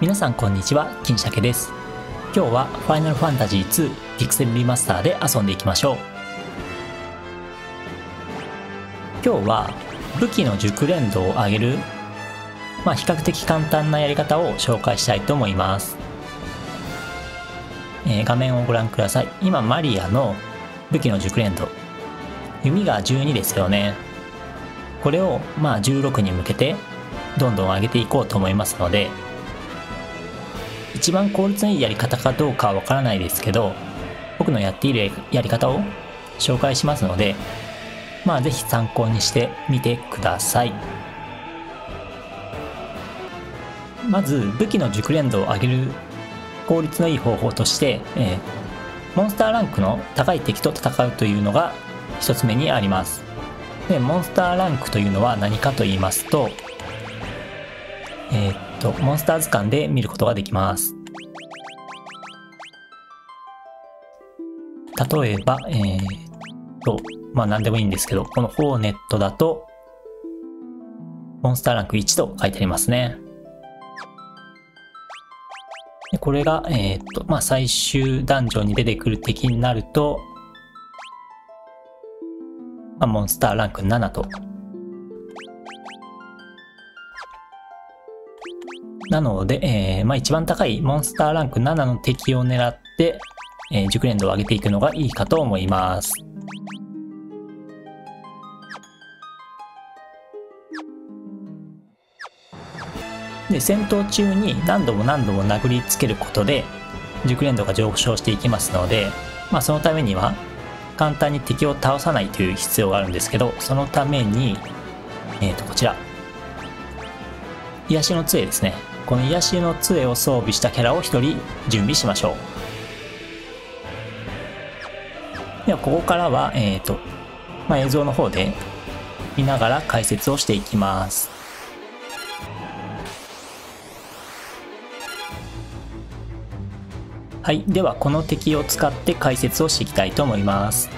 皆さんこんにちは金鮭です。今日はファイナルファンタジー2ピクセルリマスターで遊んでいきましょう。今日は武器の熟練度を上げるまあ比較的簡単なやり方を紹介したいと思います。えー、画面をご覧ください。今マリアの武器の熟練度。弓が12ですよね。これをまあ16に向けてどんどん上げていこうと思いますので一番効率のいいやり方かどうかはわからないですけど僕のやっているやり方を紹介しますのでまあ是非参考にしてみてくださいまず武器の熟練度を上げる効率のいい方法として、えー、モンスターランクの高い敵と戦うというのが1つ目にあります。で、モンスターランクというのは何かと言いますと、えー、と、モンスター図鑑で見ることができます。例えば、えー、っと、まあ何でもいいんですけど、このホーネットだと、モンスターランク1と書いてありますね。でこれが、えー、っと、まあ、最終ダンジョンに出てくる敵になると、まあ、モンスターランク7と。なので、えー、まあ、一番高いモンスターランク7の敵を狙って、えー、熟練度を上げていくのがいいかと思います。で戦闘中に何度も何度も殴りつけることで熟練度が上昇していきますので、まあ、そのためには簡単に敵を倒さないという必要があるんですけどそのために、えー、とこちら癒しの杖ですね。この癒しの杖を装備したキャラを1人準備しましょう。ではここからは、えーとまあ、映像の方で見ながら解説をしていきます。はい、ではこの敵を使って解説をしていきたいと思います。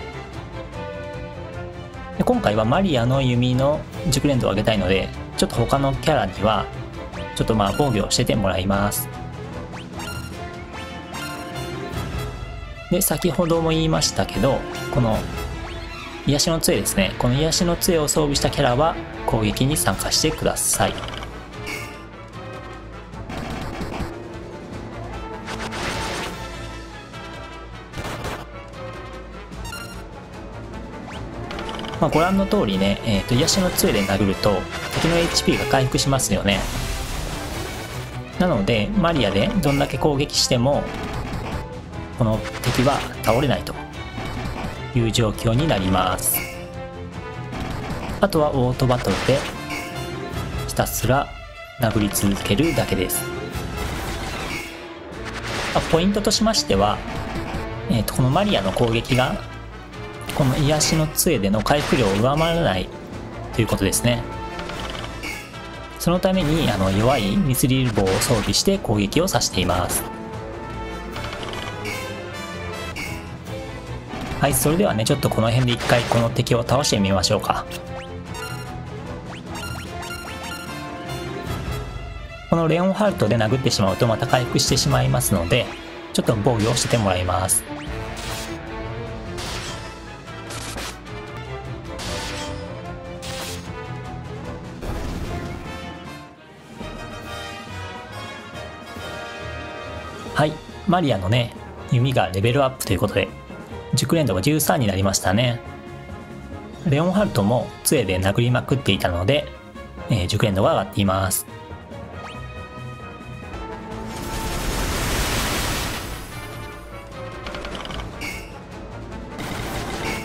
で今回はマリアの弓の熟練度を上げたいので、ちょっと他のキャラには、ちょっとまあ防御しててもらいます。で、先ほども言いましたけど、この癒しの杖ですね。この癒しの杖を装備したキャラは攻撃に参加してください。まあ、ご覧の通りね、えーと、癒しの杖で殴ると敵の HP が回復しますよねなのでマリアでどんだけ攻撃してもこの敵は倒れないという状況になります。あとはオートバトルでひたすら殴り続けるだけです。ポイントとしましては、えーとこのマリアの攻撃がこの癒しの杖での回復量を上回らないということですね。そのためにあの弱いミスリル棒を装備して攻撃を指しています。はいそれではねちょっとこの辺で一回この敵を倒してみましょうか。このレオンハルトで殴ってしまうとまた回復してしまいますのでちょっと防御をしてもらいます。マリアのね、弓がレベルアップということで、熟練度が13になりましたね。レオンハルトも杖で殴りまくっていたので、えー、熟練度が上がっています。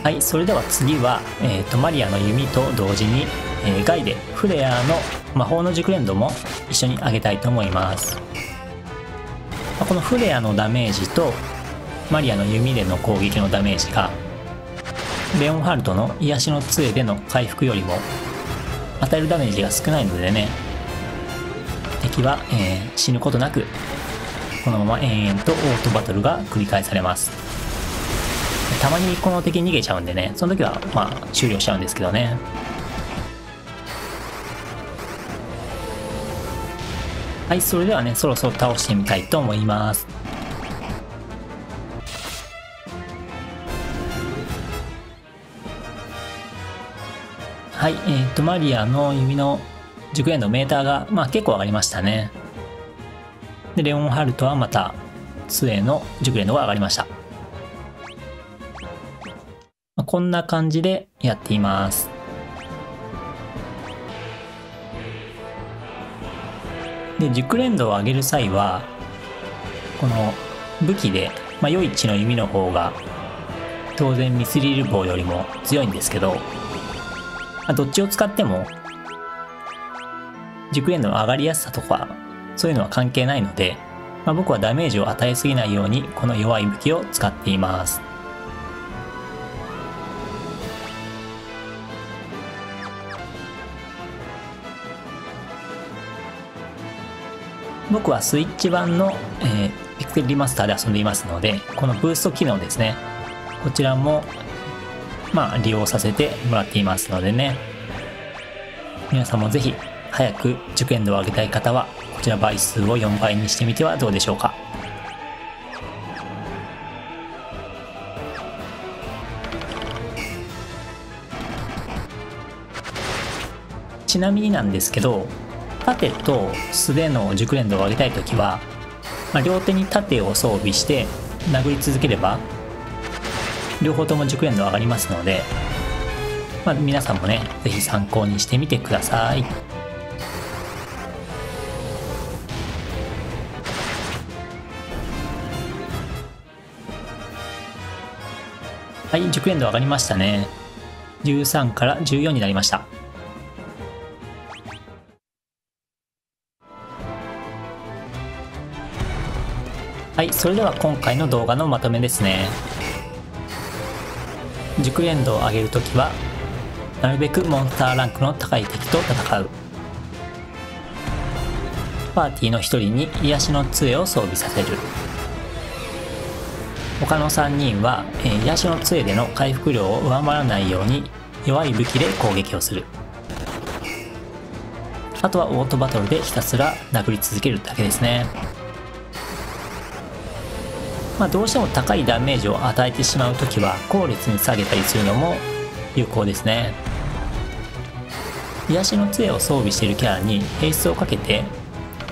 はい、それでは次は、えーと、マリアの弓と同時に、えー、ガイでフレアの魔法の熟練度も一緒に上げたいと思います。このフレアのダメージとマリアの弓での攻撃のダメージがレオンハルトの癒しの杖での回復よりも与えるダメージが少ないのでね敵は、えー、死ぬことなくこのまま延々とオートバトルが繰り返されます。たまにこの敵逃げちゃうんでねその時はまあ終了しちゃうんですけどね。はい、それではね、そろそろ倒してみたいと思います。はい、えー、っと、マリアの弓の熟練度メーターが、まあ結構上がりましたね。で、レオンハルトはまた、杖の熟練度が上がりました。こんな感じでやっています。で、熟練度を上げる際は、この武器で、まあ、良い血の弓の方が、当然ミスリル棒よりも強いんですけど、まあ、どっちを使っても、熟練度の上がりやすさとか、そういうのは関係ないので、まあ、僕はダメージを与えすぎないように、この弱い武器を使っています。僕はスイッチ版の、えー、ピクセルリマスターで遊んでいますので、このブースト機能ですね。こちらも、まあ、利用させてもらっていますのでね。皆さんもぜひ、早く受験度を上げたい方は、こちら倍数を4倍にしてみてはどうでしょうか。ちなみになんですけど、盾と素手の熟練度を上げたい時は、まあ、両手に盾を装備して殴り続ければ両方とも熟練度上がりますので、まあ、皆さんもね是非参考にしてみてください。はい、熟練度上がりましたね。13から14になりました。はい、それでは今回の動画のまとめですね。熟練度を上げるときは、なるべくモンスターランクの高い敵と戦う。パーティーの一人に癒しの杖を装備させる。他の3人は、えー、癒しの杖での回復量を上回らないように弱い武器で攻撃をする。あとはオートバトルでひたすら殴り続けるだけですね。まあ、どうしても高いダメージを与えてしまう時は後列に下げたりするのも有効ですね。癒しの杖を装備しているキャラに平質をかけて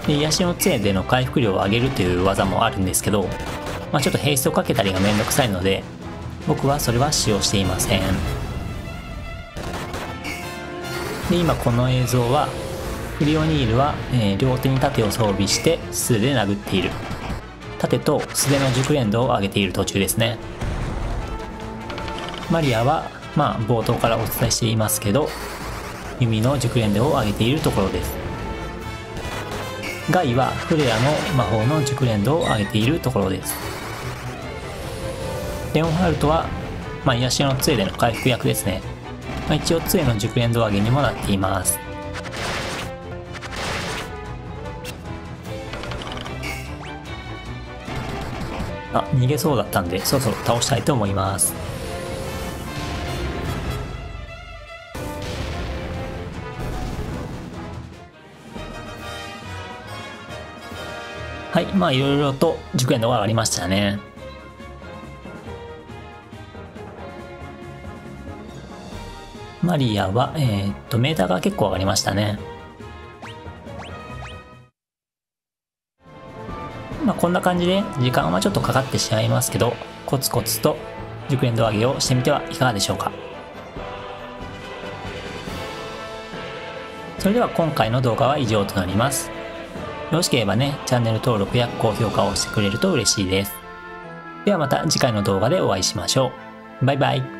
で癒しの杖での回復量を上げるという技もあるんですけど、まあ、ちょっと平質をかけたりがめんどくさいので僕はそれは使用していません。で今この映像はフリオニールは、えー、両手に盾を装備して素手で殴っている。盾と素手の熟練度を上げている途中ですね。マリアはまあ冒頭からお伝えしていますけど弓の熟練度を上げているところです。ガイはフレアの魔法の熟練度を上げているところです。レオンハルトは、まあ、癒しの杖での回復役ですね、まあ、一応杖の熟練度上げにもなっています。あ、逃げそうだったんで、そろそろ倒したいと思います。はい、まあいろいろと熟練度が上がりましたね。マリアは、えー、っと、メーターが結構上がりましたね。こんな感じで時間はちょっとかかってしまいますけど、コツコツと熟練度上げをしてみてはいかがでしょうか。それでは今回の動画は以上となります。よろしければね、チャンネル登録や高評価をしてくれると嬉しいです。ではまた次回の動画でお会いしましょう。バイバイ。